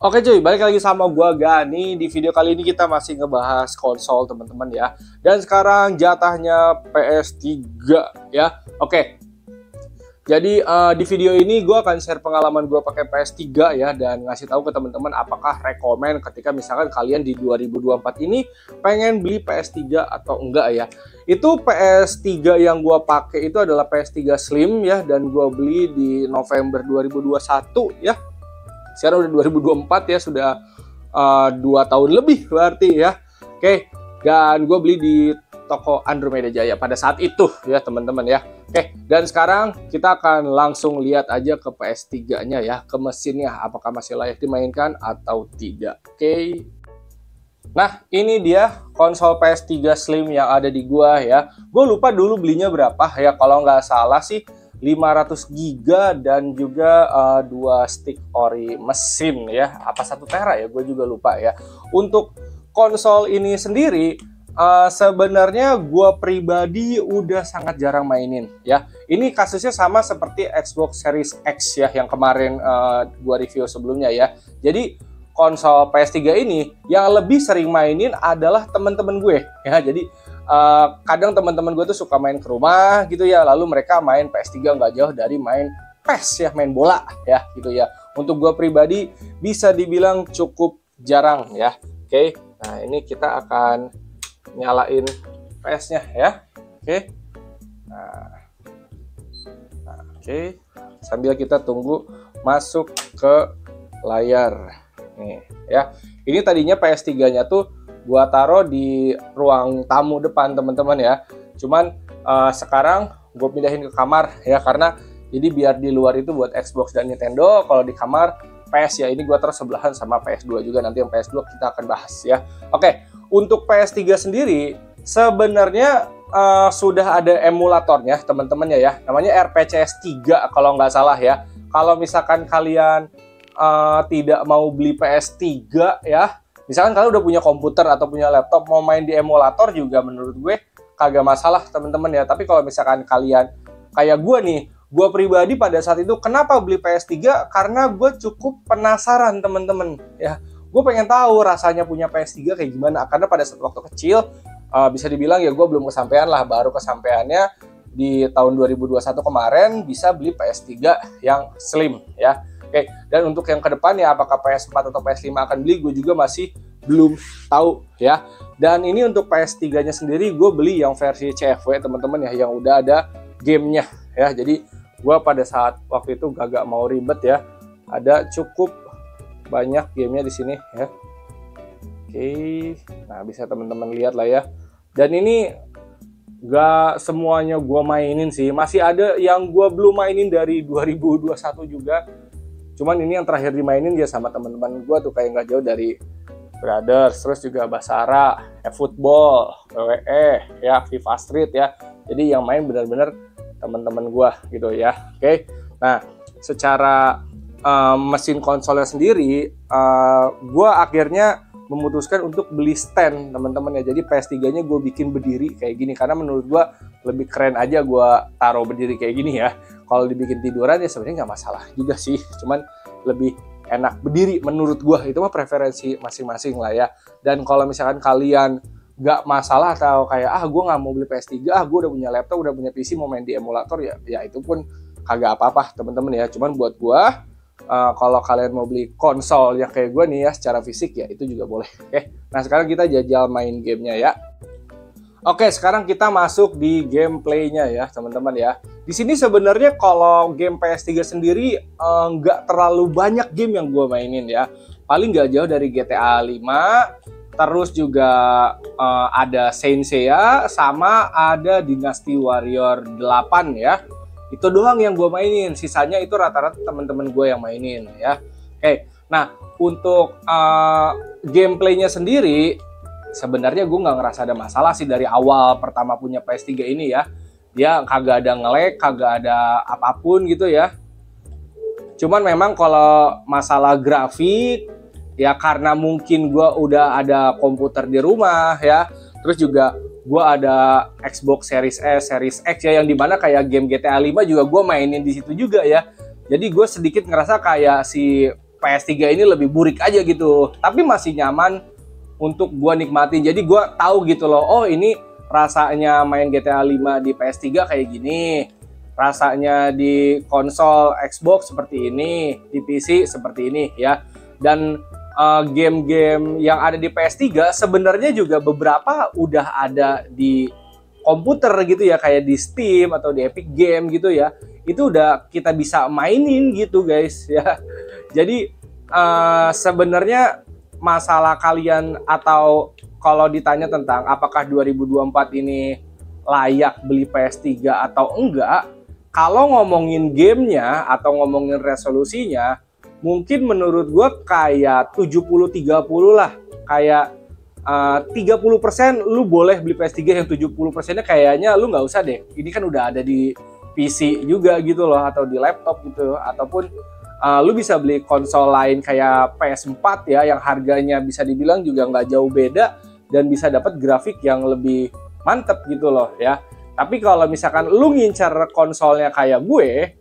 Oke cuy, balik lagi sama gua Gani. Di video kali ini kita masih ngebahas konsol teman-teman ya. Dan sekarang jatahnya PS3 ya. Oke. Jadi uh, di video ini gua akan share pengalaman gua pakai PS3 ya dan ngasih tahu ke teman-teman apakah rekomend ketika misalkan kalian di 2024 ini pengen beli PS3 atau enggak ya. Itu PS3 yang gua pakai itu adalah PS3 Slim ya dan gua beli di November 2021 ya sekarang udah 2024 ya sudah uh, dua tahun lebih berarti ya oke dan gue beli di toko Andromeda Jaya pada saat itu ya teman-teman ya oke dan sekarang kita akan langsung lihat aja ke PS3 nya ya ke mesinnya apakah masih layak dimainkan atau tidak oke Nah, ini dia konsol PS3 Slim yang ada di gua ya. Gue lupa dulu belinya berapa ya. Kalau nggak salah sih 500 giga dan juga uh, dua stick ori mesin ya. Apa satu tera ya? Gue juga lupa ya. Untuk konsol ini sendiri uh, sebenarnya gue pribadi udah sangat jarang mainin ya. Ini kasusnya sama seperti Xbox Series X ya yang kemarin uh, eh, gue review sebelumnya ya. Jadi konsol PS3 ini yang lebih sering mainin adalah teman-teman gue. Ya jadi uh, kadang teman-teman gue tuh suka main ke rumah gitu ya lalu mereka main PS3 nggak jauh dari main PES ya main bola ya gitu ya untuk gue pribadi bisa dibilang cukup jarang ya oke okay. nah ini kita akan nyalain PS-nya ya oke okay. nah, nah oke okay. sambil kita tunggu masuk ke layar nih ya ini tadinya PS3 nya tuh gua taruh di ruang tamu depan teman-teman ya. Cuman uh, sekarang gue pindahin ke kamar ya karena jadi biar di luar itu buat Xbox dan Nintendo, kalau di kamar PS ya ini gue terus sebelahan sama PS2 juga nanti yang PS2 kita akan bahas ya. Oke, untuk PS3 sendiri sebenarnya uh, sudah ada emulatornya teman-teman ya ya. Namanya RPCS 3 kalau nggak salah ya. Kalau misalkan kalian uh, tidak mau beli PS3 ya, misalkan kalian udah punya komputer atau punya laptop mau main di emulator juga menurut gue kagak masalah teman-teman ya. Tapi kalau misalkan kalian kayak gue nih gue pribadi pada saat itu kenapa beli PS3 karena gue cukup penasaran teman-teman ya. Gue pengen tahu rasanya punya PS3 kayak gimana. Karena pada saat waktu kecil uh, bisa dibilang ya gue belum kesampaian lah. Baru kesampaiannya di tahun 2021 kemarin bisa beli PS3 yang slim ya Oke, dan untuk yang ke ya apakah PS4 atau PS5 akan beli, gue juga masih belum tahu ya. Dan ini untuk PS3-nya sendiri gue beli yang versi CFW teman-teman ya, yang udah ada gamenya ya. Jadi gue pada saat waktu itu gak, mau ribet ya, ada cukup banyak gamenya di sini ya. Oke, nah bisa teman-teman lihat lah ya. Dan ini gak semuanya gue mainin sih, masih ada yang gue belum mainin dari 2021 juga cuman ini yang terakhir dimainin dia sama teman-teman gue tuh kayak nggak jauh dari Brothers terus juga Basara e-football WWE ya FIFA Street ya. Jadi yang main benar-benar teman-teman gue gitu ya oke? Nah secara um, mesin konsolnya sendiri uh, eh, gue akhirnya memutuskan untuk beli stand teman-teman ya. Jadi PS3 nya gue bikin berdiri kayak gini karena menurut gue lebih keren aja gue taruh berdiri kayak gini ya. Kalau dibikin tiduran ya sebenarnya nggak masalah juga sih. Cuman lebih enak berdiri menurut gue itu mah preferensi masing-masing lah ya. Dan kalau misalkan kalian nggak masalah atau kayak ah gue nggak mau beli PS3 ah gue udah punya laptop udah punya PC mau main di emulator ya ya itu pun kagak apa-apa temen-temen ya. Cuman buat gue uh, kalau kalian mau beli konsol yang kayak gue nih ya secara fisik ya itu juga boleh oke nah sekarang kita jajal main gamenya ya Oke, sekarang kita masuk di gameplaynya ya, teman-teman ya. Di sini sebenarnya kalau game PS3 sendiri eh, nggak uh, terlalu banyak game yang gue mainin ya. Paling nggak jauh dari GTA 5, terus juga uh, ada Saint Seiya, sama ada Dynasty Warrior 8 ya itu doang yang gue mainin. Sisanya itu rata-rata teman-teman gue yang mainin ya. Oke nah untuk uh, gameplaynya sendiri sebenarnya gue nggak ngerasa ada masalah sih dari awal pertama punya PS3 ini ya. Dia kagak ada ngelek kagak ada apa pun gitu ya. Cuman memang kalau masalah grafik ya karena mungkin gue udah ada komputer di rumah ya. Terus juga gue ada Xbox Series S, Series X ya yang di mana kayak game GTA 5 juga gue mainin di situ juga ya. Jadi gue sedikit ngerasa kayak si PS3 ini lebih burik aja gitu. Tapi masih nyaman untuk gua nikmatin. Jadi gua tahu gitu loh, oh ini rasanya main GTA 5 di PS3 kayak gini. Rasanya di konsol Xbox seperti ini, di PC seperti ini ya. Dan uh, game-game yang ada di PS3 sebenarnya juga beberapa udah ada di komputer gitu ya kayak di Steam atau di Epic Game gitu ya. Itu udah kita bisa mainin gitu guys ya. Jadi uh, sebenarnya masalah kalian atau kalau ditanya tentang apakah 2024 ini layak beli PS3 atau enggak kalau ngomongin gamenya atau ngomongin resolusinya mungkin menurut gue kayak 70-30 lah kayak Eh, uh, 30% lu boleh beli PS3 yang 70%-nya kayaknya lu nggak usah deh. Ini kan udah ada di PC juga gitu loh atau di laptop gitu ataupun uh, lu bisa beli konsol lain kayak PS4 ya yang harganya bisa dibilang juga nggak jauh beda dan bisa dapat grafik yang lebih mantep gitu loh ya. Tapi kalau misalkan lu ngincar konsolnya kayak gue,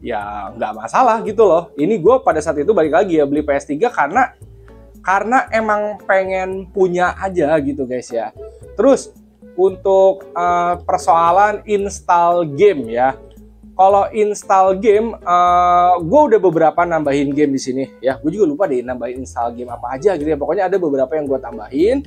ya nggak masalah gitu loh. Ini gue pada saat itu balik lagi ya beli PS3 karena karena emang pengen punya aja gitu guys ya. Terus untuk uh, persoalan install game ya. Kalau install game, uh, eh, gue udah beberapa nambahin game di sini ya. Gue juga lupa deh nambahin install game apa aja gitu ya. Pokoknya ada beberapa yang gue tambahin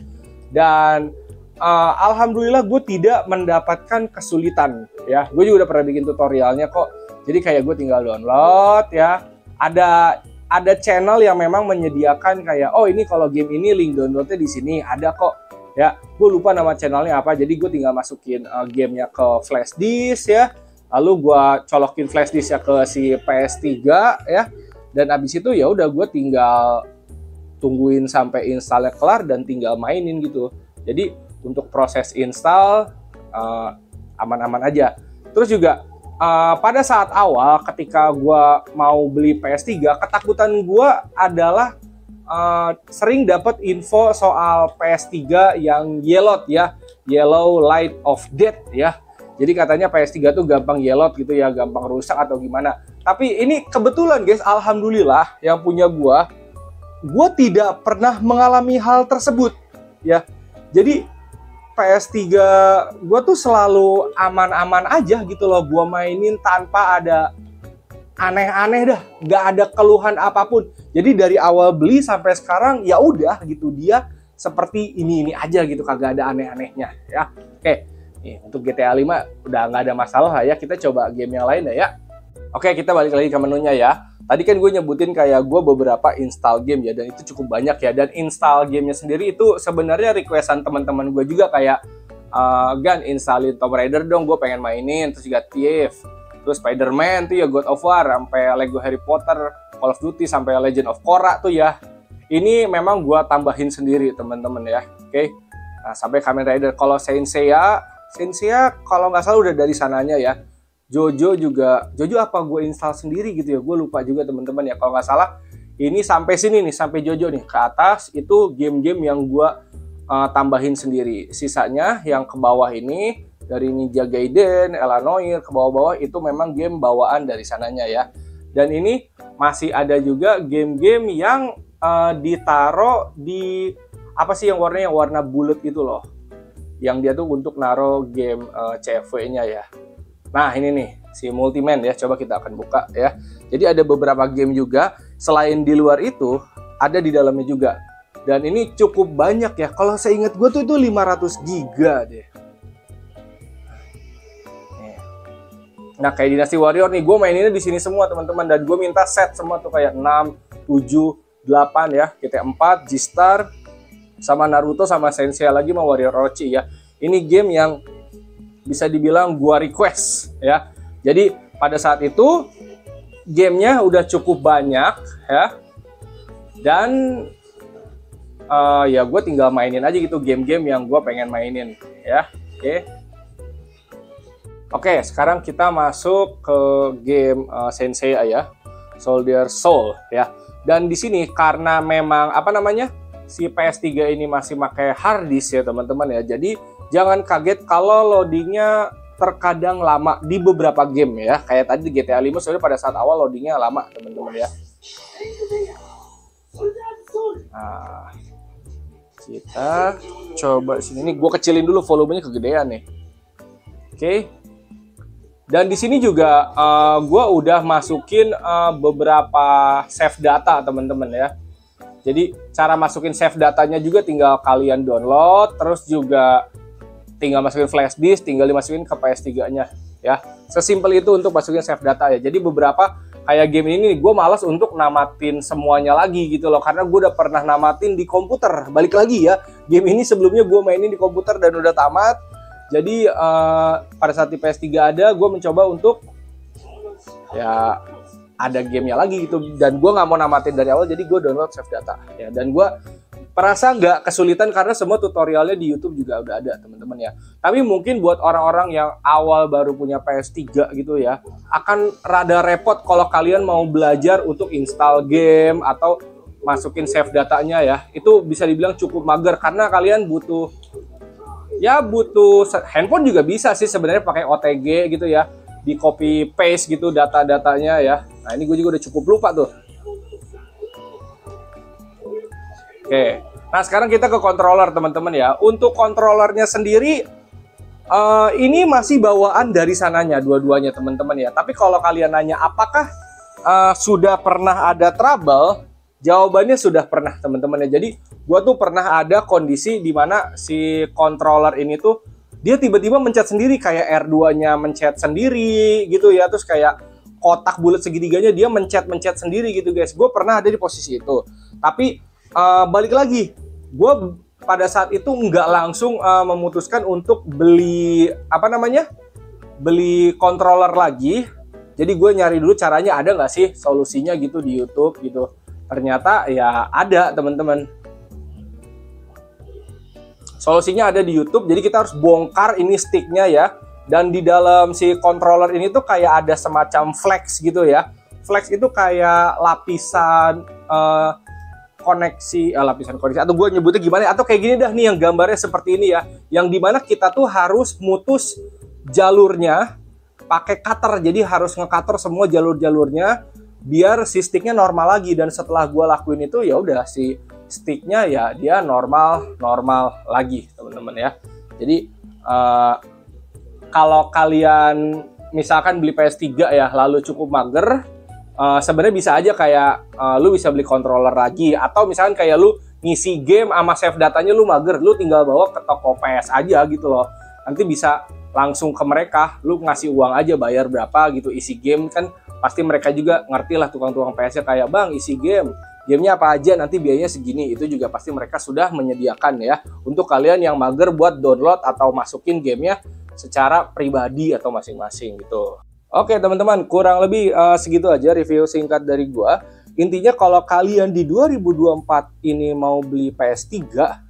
dan uh, alhamdulillah gue tidak mendapatkan kesulitan ya. Gue juga udah pernah bikin tutorialnya kok. Jadi kayak gue tinggal download ya. Ada ada channel yang memang menyediakan kayak oh ini kalau game ini link downloadnya di sini ada kok. Ya gue lupa nama channelnya apa. Jadi gue tinggal masukin uh, gamenya ke flash disk ya. Lalu gue colokin flash disk ya ke si PS3 ya. Dan abis itu ya udah gue tinggal tungguin sampai installnya kelar dan tinggal mainin gitu. Jadi untuk proses install uh, aman-aman uh, aja. Terus juga uh, pada saat awal ketika gue mau beli PS3 ketakutan gue adalah uh, sering dapat info soal PS3 yang yellow ya yellow light of death ya. Jadi katanya PS3 tuh gampang yellow gitu ya gampang rusak atau gimana. Tapi ini kebetulan guys alhamdulillah yang punya gue gue tidak pernah mengalami hal tersebut ya. Jadi PS3 gue tuh selalu aman-aman aja gitu loh. Gue mainin tanpa ada aneh-aneh dah. Nggak ada keluhan apa pun. Jadi dari awal beli sampai sekarang ya udah gitu. Dia seperti ini ini aja gitu. Kagak ada aneh-anehnya ya. Oke. Nih untuk GTA 5 udah nggak ada masalah ya. Kita coba game yang lain ya oke kita balik lagi ke menunya ya. Tadi kan gue nyebutin kayak gue beberapa install game ya dan itu cukup banyak ya. Dan install gamenya sendiri itu sebenarnya requestan teman-teman gue juga kayak uh, Gan installin Tomb Raider dong gue pengen mainin. Terus juga Thief terus Spider-Man tuh ya God of War sampai Lego Harry Potter Call of Duty sampai Legend of Korra tuh ya. Ini memang gue tambahin sendiri teman-teman ya. Oke? Okay? nah sampai Kamen Rider. Kalau Saint Seiya Saint Seiya kalau nggak salah udah dari sananya ya Jojo juga Jojo apa gue install sendiri gitu ya gue lupa juga teman-teman ya. Kalau nggak salah ini sampai sini nih sampai Jojo nih. Ke atas itu game-game yang gue uh, tambahin sendiri. Sisanya yang ke bawah ini dari Ninja Gaiden, Elanoir ke bawah-bawah itu memang game bawaan dari sananya ya. Dan ini masih ada juga game-game yang uh, ditaruh di apa sih yang warnanya? Warna bulat itu loh. Yang dia tuh untuk naro game uh, eh, CV-nya ya Nah ini nih si Multiman ya, coba kita akan buka ya. Jadi ada beberapa game juga, selain di luar itu, ada di dalamnya juga. Dan ini cukup banyak ya, kalau saya ingat gue tuh itu 500 giga deh. Nah kayak Dynasty Warrior nih, gue maininnya di sini semua teman-teman. Dan gue minta set semua tuh kayak 6, 7, 8 ya. GT4, G-Star, sama Naruto, sama Sensei lagi, sama Warrior Orochi ya. Ini game yang bisa dibilang gua request ya. Jadi pada saat itu gamenya udah cukup banyak ya. Dan uh, ya gue tinggal mainin aja gitu game-game yang gue pengen mainin ya. Oke. Okay. Oke, okay, sekarang kita masuk ke game uh, Sensei ya. Soldier Soul ya. Dan di sini karena memang apa namanya? si PS3 ini masih pakai hard disk ya teman-teman ya. Jadi jangan kaget kalau loadingnya terkadang lama di beberapa game ya. Kayak tadi di GTA 5 sebenarnya pada saat awal loadingnya lama teman-teman ya. Nah, kita coba sini. Ini gue kecilin dulu volumenya kegedean nih. Oke. Dan di sini juga uh, eh, gue udah masukin uh, beberapa save data teman-teman ya. Jadi cara masukin save datanya juga tinggal kalian download, terus juga tinggal masukin flash disk, tinggal dimasukin ke PS3-nya ya. Sesimpel itu untuk masukin save data ya. Jadi beberapa kayak game ini gue malas untuk namatin semuanya lagi gitu loh karena gue udah pernah namatin di komputer. Balik lagi ya. Game ini sebelumnya gue mainin di komputer dan udah tamat. Jadi uh, pada saat di PS3 ada gue mencoba untuk ya ada gamenya lagi gitu. Dan gue nggak mau namatin dari awal jadi gue download save data ya. Dan gue perasa nggak kesulitan karena semua tutorialnya di YouTube juga udah ada teman-teman ya. Tapi mungkin buat orang-orang yang awal baru punya PS3 gitu ya, akan rada repot kalau kalian mau belajar untuk install game atau masukin save datanya ya. Itu bisa dibilang cukup mager karena kalian butuh ya butuh handphone juga bisa sih sebenarnya pakai OTG gitu ya di copy paste gitu data-datanya ya. Nah ini gue juga udah cukup lupa tuh Oke. Nah, sekarang kita ke controller, teman-teman ya. Untuk controllernya sendiri uh, ini masih bawaan dari sananya dua-duanya, teman-teman ya. Tapi kalau kalian nanya apakah uh, sudah pernah ada trouble? Jawabannya sudah pernah, teman-teman ya. Jadi, gua tuh pernah ada kondisi di mana si controller ini tuh dia tiba-tiba mencet sendiri kayak R2-nya mencet sendiri gitu ya. Terus kayak kotak bulat segitiganya dia mencet-mencet sendiri gitu, guys. Gue pernah ada di posisi itu. Tapi uh, balik lagi, gue pada saat itu nggak langsung uh, memutuskan untuk beli apa namanya, beli controller lagi. Jadi gue nyari dulu caranya ada nggak sih solusinya gitu di YouTube gitu. Ternyata ya ada teman-teman. Solusinya ada di YouTube. Jadi kita harus bongkar ini sticknya ya. Dan di dalam si controller ini tuh kayak ada semacam flex gitu ya. Flex itu kayak lapisan uh, koneksi uh, lapisan koneksi atau gue nyebutnya gimana atau kayak gini dah nih yang gambarnya seperti ini ya yang di mana kita tuh harus mutus jalurnya pakai cutter jadi harus ngecutter semua jalur-jalurnya biar si sticknya normal lagi dan setelah gue lakuin itu ya udah si sticknya ya dia normal normal lagi teman-teman ya. Jadi uh, kalau kalian misalkan beli PS3 ya lalu cukup mager uh, sebenarnya bisa aja kayak uh, lu bisa beli controller lagi. Atau misalkan kayak lu ngisi game sama save datanya lu mager, lu tinggal bawa ke toko PS aja gitu loh. Nanti bisa langsung ke mereka, lu ngasih uang aja bayar berapa gitu isi game. Kan pasti mereka juga ngerti lah tukang-tukang PS-nya kayak bang isi game. Gamenya apa aja? Nanti biayanya segini. Itu juga pasti mereka sudah menyediakan ya untuk kalian yang mager buat download atau masukin gamenya secara pribadi atau masing-masing gitu. Oke teman-teman, kurang lebih uh, segitu aja review singkat dari gua. Intinya kalau kalian di 2024 ini mau beli PS3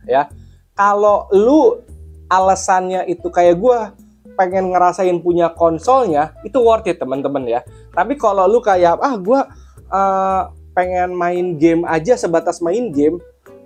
ya, kalau lu alasannya itu kayak gua pengen ngerasain punya konsolnya, itu worth it teman-teman ya. Tapi kalau lu kayak ah gua uh, pengen main game aja sebatas main game,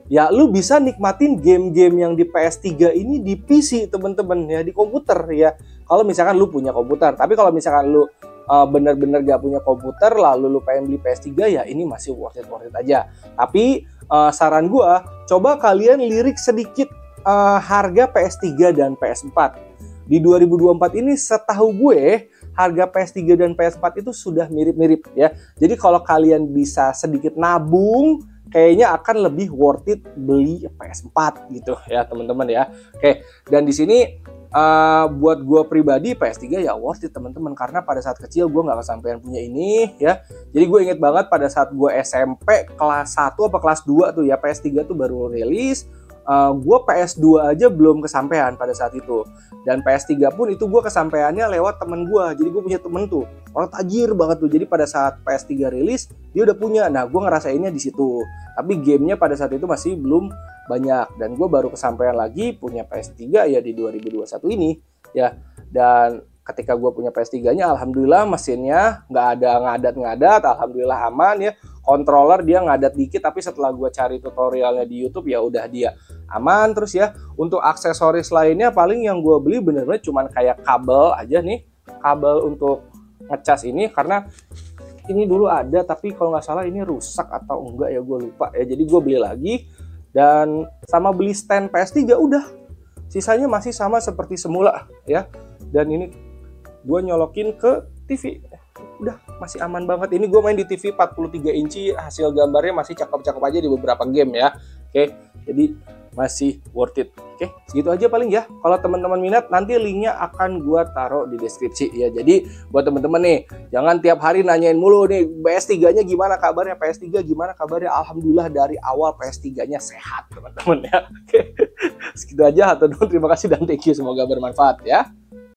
ya lu bisa nikmatin game-game yang di PS3 ini di PC teman-teman ya di komputer ya kalau misalkan lu punya komputer tapi kalau misalkan lu uh, bener-bener gak punya komputer lalu lu pengen beli PS3 ya ini masih worth it worth it aja tapi uh, saran gua coba kalian lirik sedikit uh, harga PS3 dan PS4 di 2024 ini setahu gue harga PS3 dan PS4 itu sudah mirip-mirip ya. Jadi kalau kalian bisa sedikit nabung kayaknya akan lebih worth it beli PS4 gitu ya teman-teman ya. Oke, dan di sini uh, buat gue pribadi PS3 ya worth it teman-teman. Karena pada saat kecil gue nggak kesampaian punya ini ya. Jadi gue inget banget pada saat gue SMP kelas 1 apa kelas 2 tuh ya PS3 tuh baru rilis uh, gue PS2 aja belum kesampaian pada saat itu. Dan PS3 pun itu gue kesampaiannya lewat temen gue jadi gue punya temen tuh. Orang tajir banget tuh. Jadi pada saat PS3 rilis dia udah punya. Nah gue ngerasainnya di situ. Tapi gamenya pada saat itu masih belum banyak. Dan gue baru kesampaian lagi punya PS3 ya di 2021 ini ya. Dan ketika gue punya PS3-nya alhamdulillah mesinnya nggak ada ngadat-ngadat alhamdulillah aman ya. Controller dia ngadat dikit tapi setelah gue cari tutorialnya di YouTube ya udah dia aman terus ya. Untuk aksesoris lainnya paling yang gue beli bener-bener cuman kayak kabel aja nih. Kabel untuk ngecas ini karena ini dulu ada tapi kalau nggak salah ini rusak atau enggak ya gue lupa ya. Jadi gue beli lagi dan sama beli stand PS3 udah. Sisanya masih sama seperti semula ya. Dan ini gue nyolokin ke TV udah masih aman banget ini gue main di TV 43 inci hasil gambarnya masih cakep-cakep aja di beberapa game ya oke jadi masih worth it. Oke, segitu aja paling ya. Kalau teman-teman minat, nanti linknya akan gua taruh di deskripsi ya. Jadi buat teman-teman nih, jangan tiap hari nanyain mulu nih PS3-nya gimana kabarnya, PS3 gimana kabarnya. Alhamdulillah dari awal PS3-nya sehat teman-teman ya. Oke, segitu aja. Atau terima kasih dan thank you. Semoga bermanfaat ya.